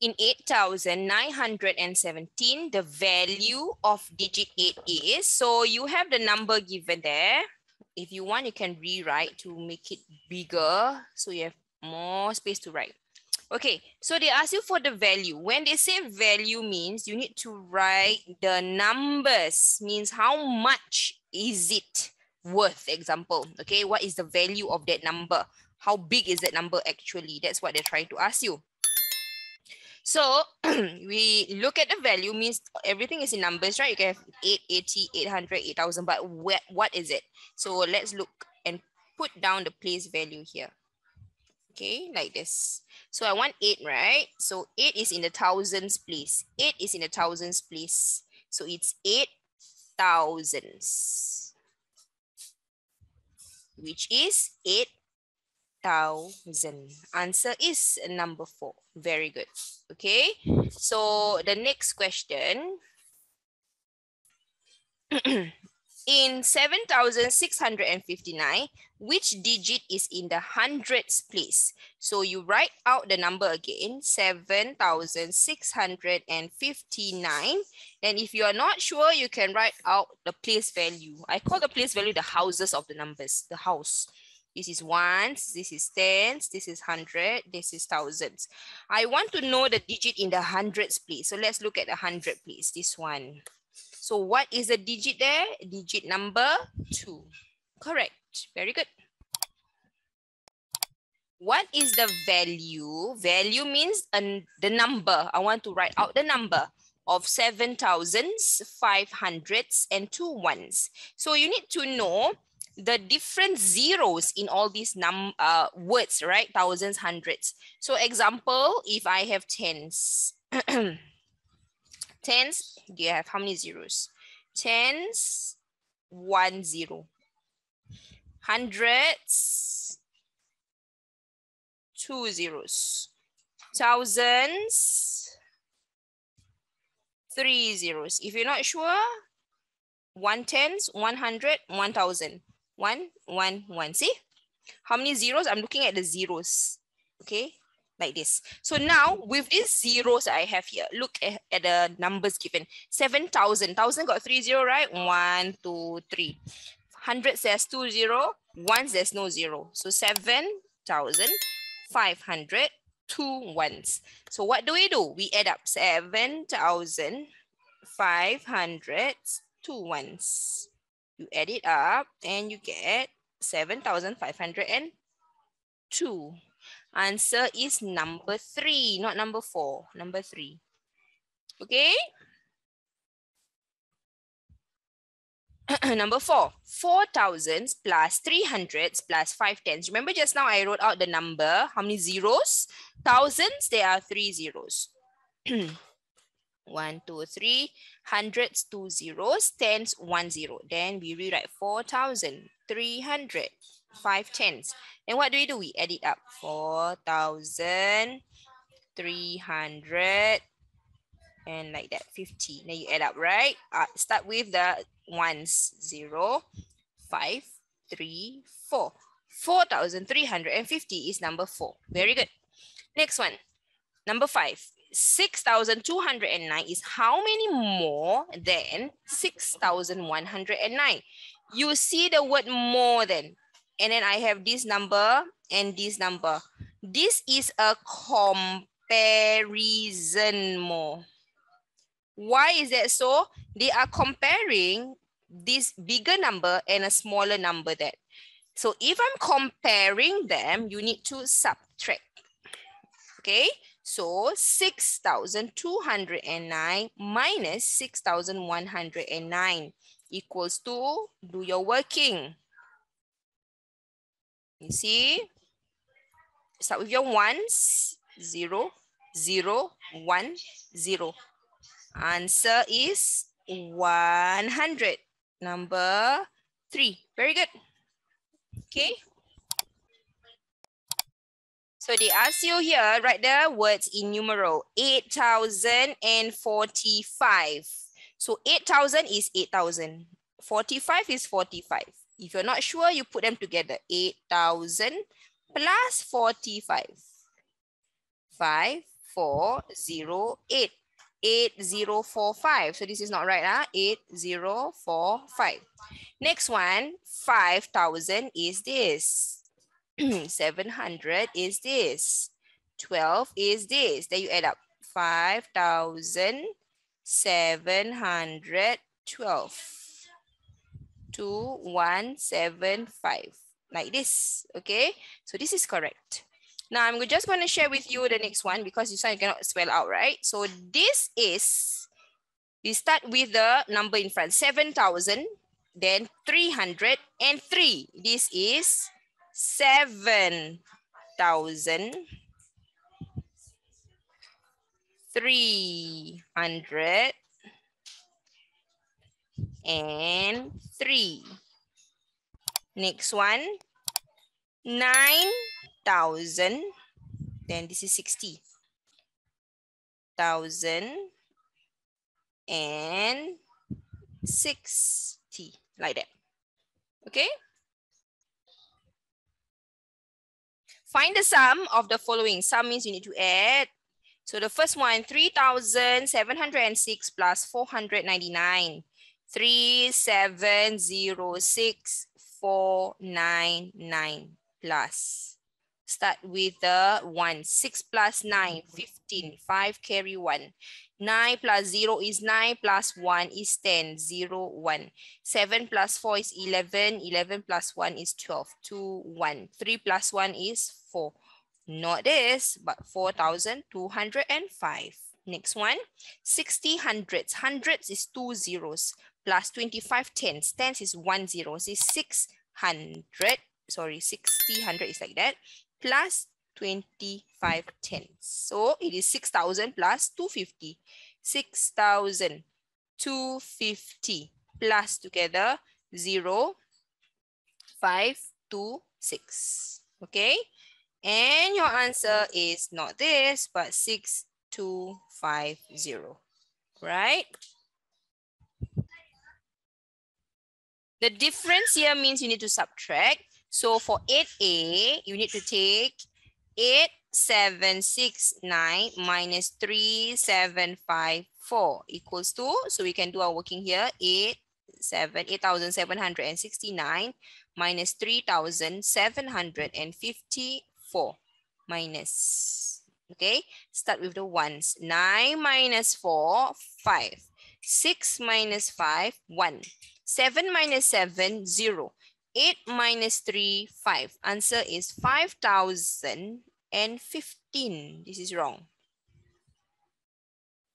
In 8,917, the value of digit 8 is, so you have the number given there. If you want, you can rewrite to make it bigger. So you have more space to write. Okay, so they ask you for the value. When they say value means you need to write the numbers, means how much is it worth, example. Okay, what is the value of that number? How big is that number actually? That's what they're trying to ask you. So we look at the value means everything is in numbers, right? You can have 880, 800, 8000, but what, what is it? So let's look and put down the place value here. Okay, like this. So I want 8, right? So 8 is in the thousands place. 8 is in the thousands place. So it's 8 thousands, which is 8 thousand. Answer is number four. Very good. Okay. Mm-hmm. So the next question. in 7,659, which digit is in the hundreds place? So you write out the number again, 7,659. And if you are not sure, you can write out the place value. I call the place value the houses of the numbers, the house. This is ones, this is tens, this is hundred, this is thousands. I want to know the digit in the hundreds place. So let's look at the hundred place, this one. So what is the digit there? Digit number two. Correct, very good. What is the value? Value means an, the number. I want to write out the number of seven thousands, five hundreds, and two ones. So you need to know the different zeros in all these num uh, words, right? Thousands, hundreds. So example, if I have tens, tens, do you have how many zeros? Tens, one zero. Hundreds, two zeros. Thousands, three zeros. If you're not sure, one tens, one hundred, one one, one. See? How many zeros? I'm looking at the zeros. Okay, like this. So now with these zeros I have here, look at, at the numbers given. 7,000. 1,000 got three zero, right? One, two, three. 100 says two zero. Ones there's no zero. So 7,500, two ones. So what do we do? We add up 7,500, two ones. You add it up and you get 7,502. Answer is number three, not number four, number three. Okay? number four, 4,000s plus 300s plus 5 tens. Remember just now I wrote out the number. How many zeros? Thousands, there are three zeros. one, two, three, hundreds, two zeros, tens, one zero. Then we rewrite 4,300, five tens. And what do we do? We add it up. 4,300 and like that, 50. Then you add up, right? Uh, start with the ones, zero, five, three, four. 4,350 is number four. Very good. Next one, number five. 6,209 is how many more than 6,109? You see the word more than, and then I have this number and this number. This is a comparison more. Why is that so? They are comparing this bigger number and a smaller number that. So if I'm comparing them, you need to subtract. Okay, so 6,209 minus 6,109 equals to, do your working. You see? Start with your ones, zero, zero, one, zero. Answer is 100. Number three. Very good. Okay. So they ask you here, write the words in numeral 8,045. So 8,000 is 8,000. 45 is 45. If you're not sure, you put them together. 8,000 plus 45. 5, 8045. 8045. So this is not right, huh? 8045. Next one, 5,000 is this. 700 is this. 12 is this. Then you add up. 5,712. 2175. Like this, okay? So this is correct. Now I'm just going to share with you the next one because this one you cannot spell out, right? So this is, we start with the number in front, 7,000, then 303. This is 7,000. 300 and 3. Next one, 9,000. Then this is 60. Thousand and 60, like that. Okay? Find the sum of the following. Sum means you need to add. So the first one, 3,706 plus 499. 3706499 plus. Start with the 1. 6 plus 9, 15. 5 carry 1. 9 plus 0 is 9 plus 1 is 10. 0, 1. 7 plus 4 is 11. 11 plus 1 is 12. 2, 1. 3 plus 1 is 4. Not this, but 4,205. Next one, 60 hundreds. Hundreds is two zeros plus 25 tens. Tens is one zero. So 600, sorry, 60, 100 is like that, plus 25 tens. So it is 6,000 plus 250. 6,250 plus together 0, 5, 2, 6. Okay? And your answer is not this, but 6250, right? The difference here means you need to subtract. So for 8a, you need to take 8769 minus 3754 equals to, so we can do our working here, 8, 7, 8,769 minus 3,754 minus, okay? Start with the ones. 9 minus 4, 5. 6 minus 5, 1. 7 minus 7, 0. 8 minus 3, 5. Answer is 5,015. This is wrong.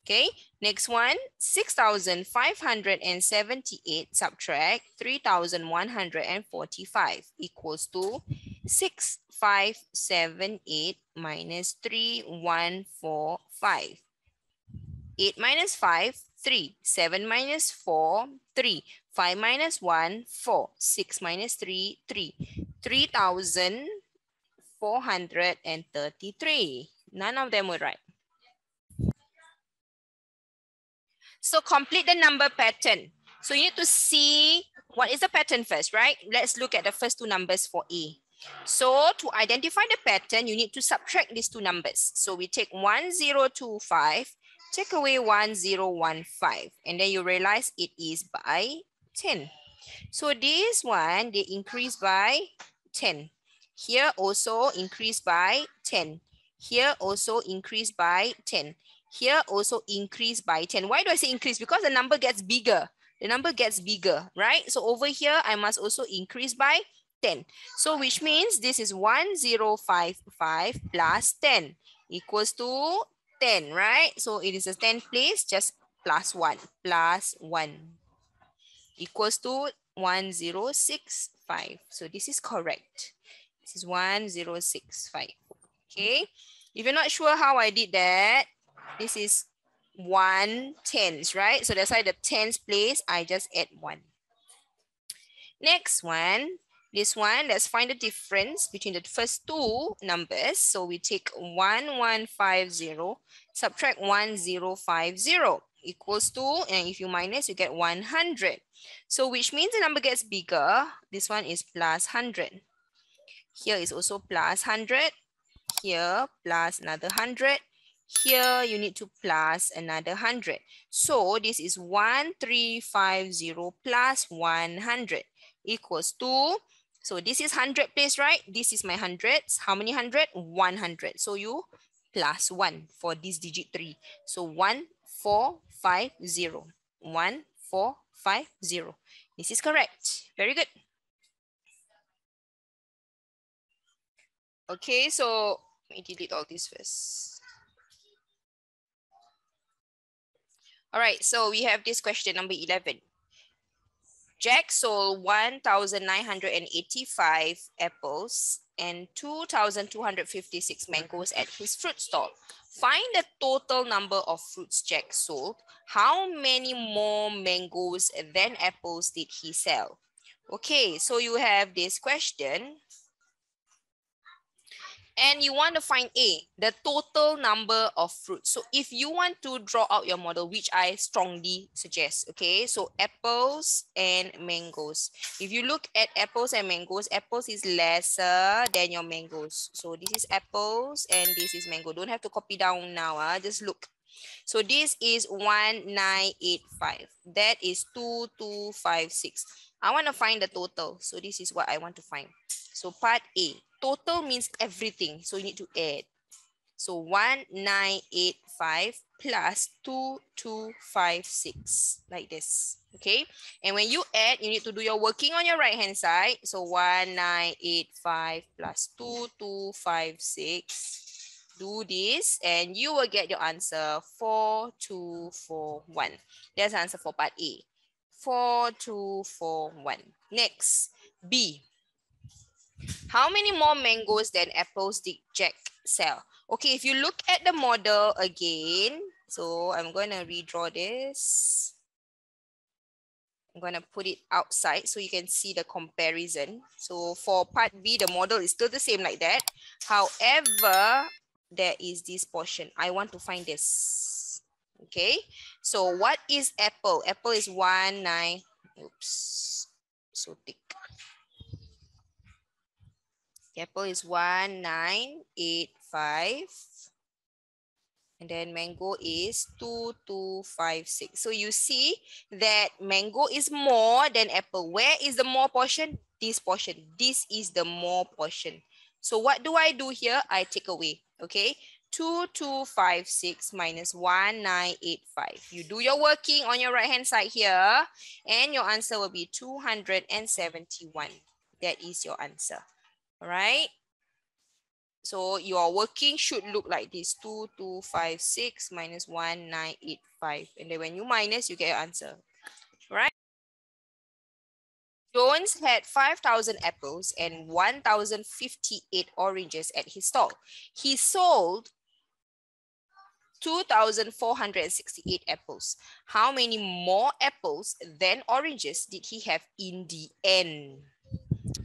Okay, next one, 6,578 subtract 3,145 equals to 6,578 minus 3,145. 8 minus 5, 3. 7 minus 4, 3. 5 minus 1, 4. 6 minus 3, 3. 3,433. None of them were right. So complete the number pattern. So you need to see what is the pattern first, right? Let's look at the first two numbers for A. So to identify the pattern, you need to subtract these two numbers. So we take 1025 take away 1015 and then you realize it is by 10. So this one, they increase by 10. Here also increase by 10. Here also increase by 10. Here also increase by 10. Why do I say increase? Because the number gets bigger. The number gets bigger, right? So over here, I must also increase by 10. So which means this is 1055 plus 10 equals to 10, right? So it is a 10 place, just plus 1, plus 1 equals to 1065. So this is correct. This is 1065. Okay. If you're not sure how I did that, this is one tens, right? So that's why the tens place, I just add 1. Next one, this one, let's find the difference between the first two numbers. So we take 1150, subtract 1050 equals to, and if you minus, you get 100. So which means the number gets bigger. This one is plus 100. Here is also plus 100. Here, plus another 100. Here you need to plus another 100. So this is 1350 plus 100 equals to, so this is 100 place, right? This is my hundreds. How many hundred? 100. So you plus 1 for this digit 3. So 1450. 1450. This is correct. Very good. Okay, so let me delete all this first. All right, so we have this question number 11. Jack sold 1,985 apples and 2,256 mangoes at his fruit stall. Find the total number of fruits Jack sold. How many more mangoes than apples did he sell? Okay, so you have this question and you want to find A, the total number of fruits. So if you want to draw out your model, which I strongly suggest, okay? So apples and mangoes. If you look at apples and mangoes, apples is lesser than your mangoes. So this is apples and this is mango. Don't have to copy down now, uh, just look. So this is 1985. That is 2256. I want to find the total. So this is what I want to find. So part A, total means everything. So you need to add. So 1985 plus 2256 like this. Okay. And when you add, you need to do your working on your right hand side. So 1985 plus 2256. Do this and you will get your answer 4241. That's the answer for part A. 4241. Next, B. How many more mangoes than apples did Jack sell? Okay, if you look at the model again, so I'm going to redraw this. I'm going to put it outside so you can see the comparison. So for part B, the model is still the same like that. However, there is this portion. I want to find this. Okay, so what is apple? Apple is one, nine, oops, so thick. Apple is 1985. And then mango is 2256. So you see that mango is more than apple. Where is the more portion? This portion. This is the more portion. So what do I do here? I take away, okay? 2256 minus 1985. You do your working on your right hand side here and your answer will be 271. That is your answer. All right. So your working should look like this 2256 minus 1985. And then when you minus, you get your answer. Right. Jones had 5,000 apples and 1,058 oranges at his stall. He sold 2,468 apples. How many more apples than oranges did he have in the end?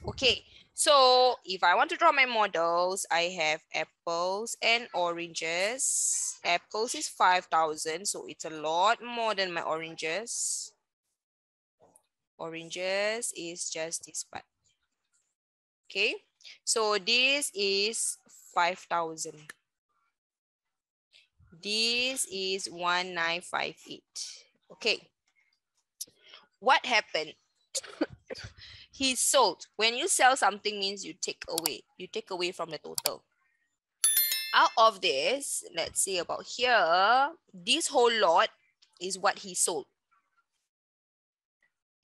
Okay, so if I want to draw my models, I have apples and oranges. Apples is 5,000, so it's a lot more than my oranges. Oranges is just this part. Okay, so this is 5,000. This is 1958. Okay, what happened? he sold. When you sell something means you take away. You take away from the total. Out of this, let's see about here, this whole lot is what he sold.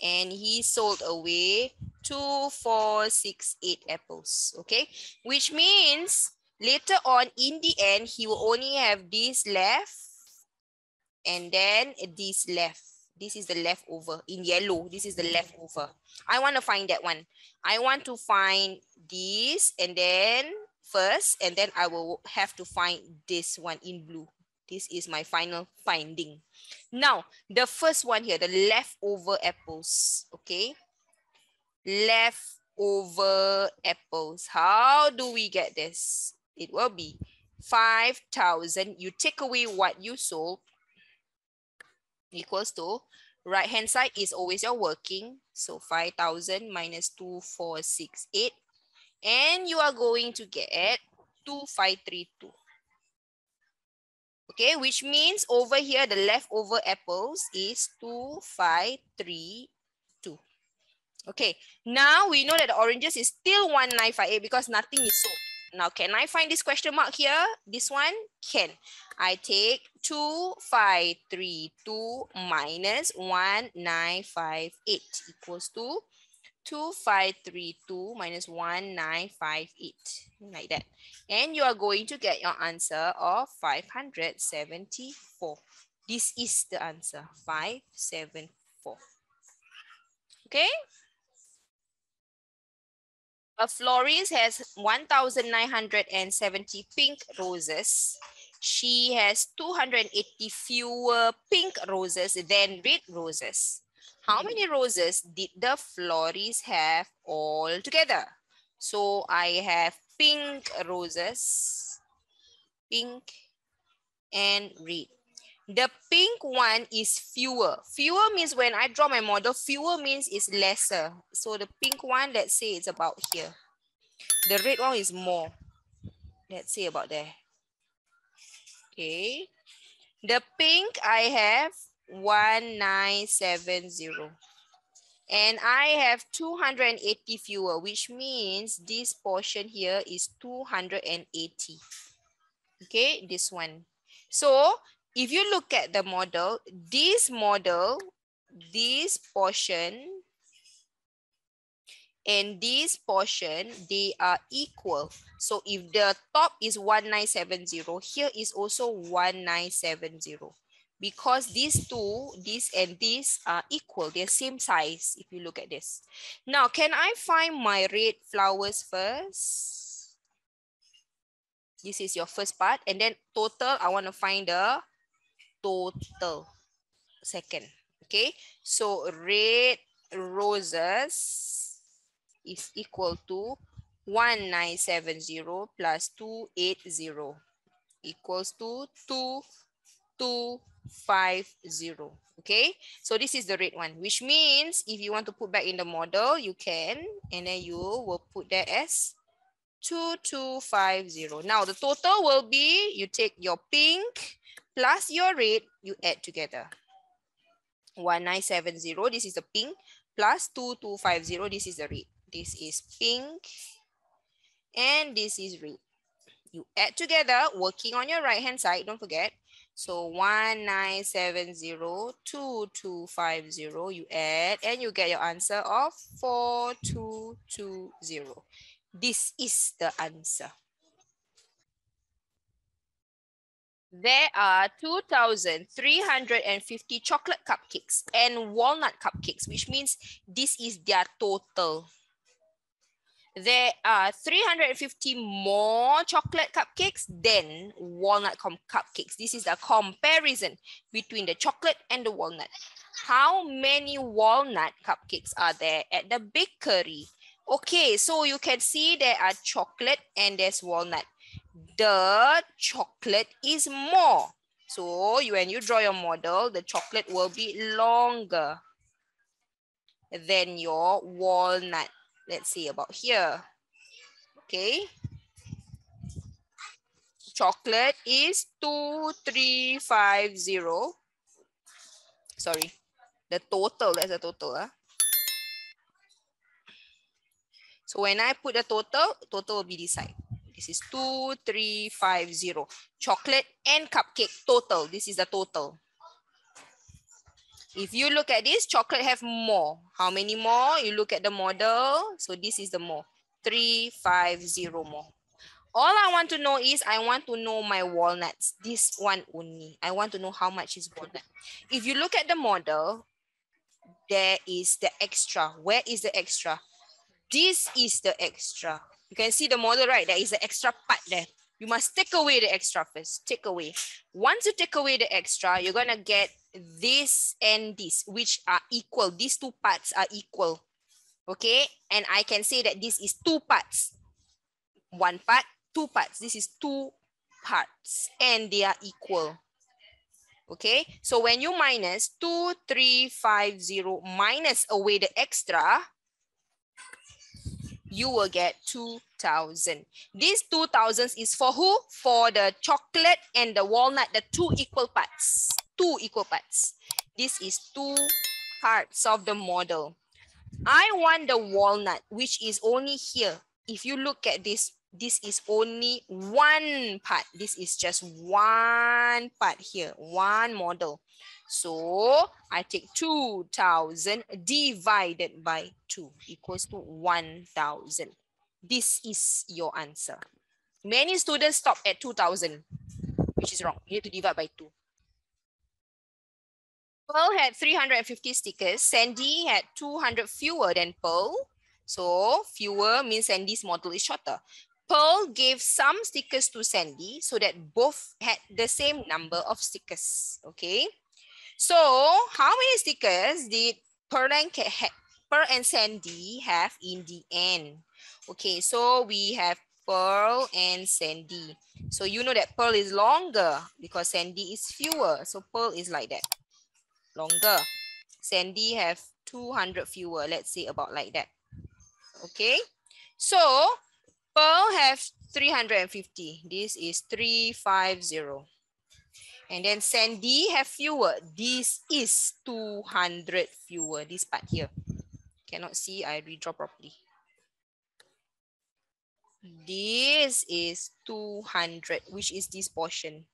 And he sold away two, four, six, eight apples. Okay, which means later on in the end, he will only have this left and then this left. This is the leftover in yellow. This is the leftover. I want to find that one. I want to find this and then first, and then I will have to find this one in blue. This is my final finding. Now, the first one here, the leftover apples, okay? Leftover apples. How do we get this? It will be 5,000. You take away what you sold equals to right hand side is always your working. So 5,000 minus 2468. And you are going to get 2532. Okay, which means over here, the leftover apples is 2, 5, 3, 2. Okay, now we know that the oranges is still 1958 because nothing is sold. Now, can I find this question mark here? This one? Can. I take 2, 5, 3, 2 minus 1, 9, 5, 8 equals to 2, 5, 3, 2 minus 1, 9, 5, 8. Like that. And you are going to get your answer of 574. This is the answer, 574. Okay? A florist has 1,970 pink roses. She has 280 fewer pink roses than red roses. How hmm. many roses did the florist have all together? So I have pink roses, pink and red. The pink one is fewer. Fewer means when I draw my model, fewer means is lesser. So the pink one, let's say it's about here. The red one is more. Let's say about there. Okay. The pink I have 1970. And I have 280 fewer, which means this portion here is 280. Okay, this one. So if you look at the model, this model, this portion, and this portion, they are equal. So if the top is 1970, here is also 1970. Because these two, this and this are equal, they're same size if you look at this. Now, can I find my red flowers first? This is your first part. And then total, I want to find the total. Second, okay? So red roses is equal to 1970 plus 280 equals to 2250. Okay, so this is the red one, which means if you want to put back in the model, you can, and then you will put that as 2250. Now the total will be, you take your pink, plus your red, you add together. 1970, this is the pink, plus 2250, this is the red. This is pink, and this is red. You add together, working on your right hand side, don't forget. So 1970, 2250, you add, and you get your answer of 4220. This is the answer. There are 2,350 chocolate cupcakes and walnut cupcakes, which means this is their total. There are 350 more chocolate cupcakes than walnut cupcakes. This is a comparison between the chocolate and the walnut. How many walnut cupcakes are there at the bakery? Okay, so you can see there are chocolate and there's walnut the chocolate is more. So when you draw your model, the chocolate will be longer than your walnut. Let's see about here. Okay. Chocolate is 2350. Sorry, the total, that's the total. Huh? So when I put the total, total will be this side. This is 2350. Chocolate and cupcake total. This is the total. If you look at this, chocolate have more. How many more? You look at the model. So this is the more. 350 more. All I want to know is I want to know my walnuts. This one only. I want to know how much is walnut. If you look at the model, there is the extra. Where is the extra? This is the extra. You can see the model, right? There is an extra part there. You must take away the extra first. Take away. Once you take away the extra, you're going to get this and this, which are equal. These two parts are equal. Okay? And I can say that this is two parts. One part, two parts. This is two parts. And they are equal. Okay? So when you minus 2350 minus away the extra, you will get 2000. This 2000 is for who? For the chocolate and the walnut, the two equal parts. Two equal parts. This is two parts of the model. I want the walnut, which is only here. If you look at this, this is only one part. This is just one part here, one model. So I take 2000 divided by 2 equals to 1000. This is your answer. Many students stop at 2000, which is wrong. You need to divide by 2. Pearl had 350 stickers. Sandy had 200 fewer than Pearl. So fewer means Sandy's model is shorter. Pearl gave some stickers to Sandy so that both had the same number of stickers. Okay. So how many stickers did Pearl and, Pearl and Sandy have in the end? Okay, so we have Pearl and Sandy. So you know that Pearl is longer because Sandy is fewer. So Pearl is like that, longer. Sandy have 200 fewer, let's say about like that. Okay, so Pearl have 350. This is 350. And then Sandy have fewer. This is 200 fewer. This part here. Cannot see, I redraw properly. This is 200, which is this portion.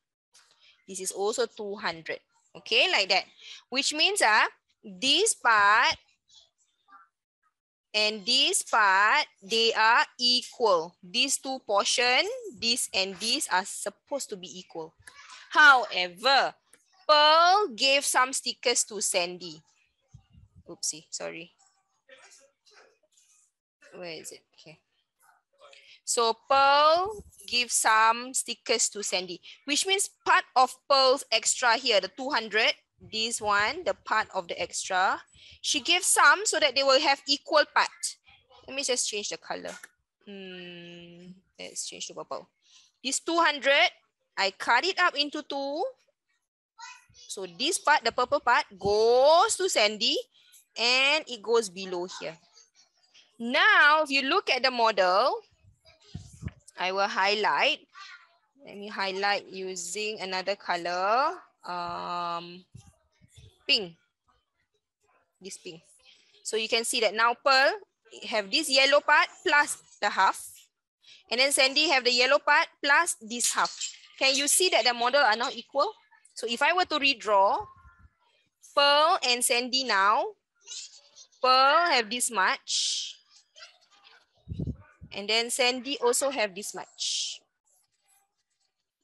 This is also 200. Okay, like that. Which means uh, this part and this part, they are equal. These two portion, this and this are supposed to be equal. However, Pearl gave some stickers to Sandy. Oopsie, sorry. Where is it? Okay. So Pearl gives some stickers to Sandy, which means part of Pearl's extra here, the 200, this one, the part of the extra, she gave some so that they will have equal part. Let me just change the color. Hmm, let's change to purple. This 200 I cut it up into two. So this part, the purple part, goes to Sandy and it goes below here. Now, if you look at the model, I will highlight. Let me highlight using another color. Um, pink. This pink. So you can see that now Pearl have this yellow part plus the half. And then Sandy have the yellow part plus this half. Can you see that the model are now equal? So if I were to redraw, Pearl and Sandy now, Pearl have this much. And then Sandy also have this much.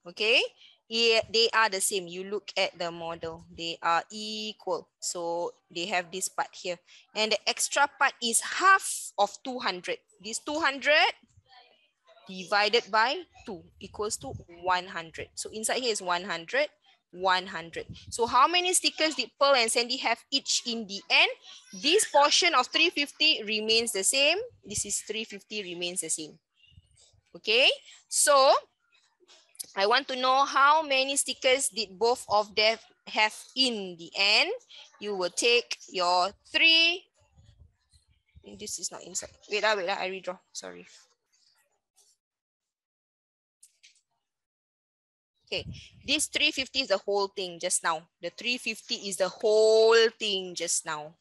Okay, they are the same. You look at the model, they are equal. So they have this part here. And the extra part is half of 200. This 200 divided by 2 equals to 100. So inside here is 100, 100. So how many stickers did Pearl and Sandy have each in the end? This portion of 350 remains the same. This is 350 remains the same. Okay, so I want to know how many stickers did both of them have in the end. You will take your three. This is not inside. Wait, ah, wait, ah, I redraw. Sorry. Okay, this 350 is the whole thing just now. The 350 is the whole thing just now,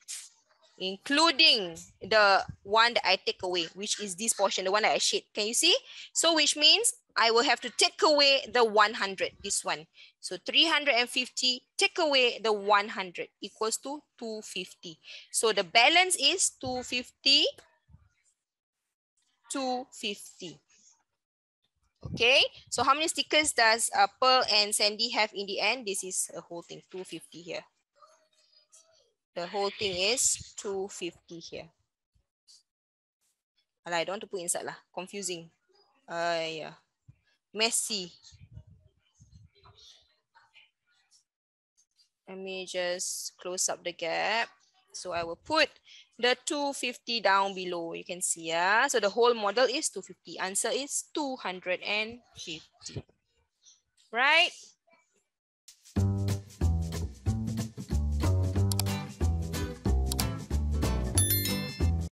including the one that I take away, which is this portion, the one that I shade. Can you see? So which means I will have to take away the 100, this one. So 350, take away the 100 equals to 250. So the balance is 250, 250. Okay, so how many stickers does uh, Pearl and Sandy have in the end? This is a whole thing, 250 here. The whole thing is 250 here. I don't want to put inside lah. Confusing. Uh, yeah. Messy. Let me just close up the gap. So I will put the 250 down below. You can see, yeah. So the whole model is 250. Answer is 250. Right?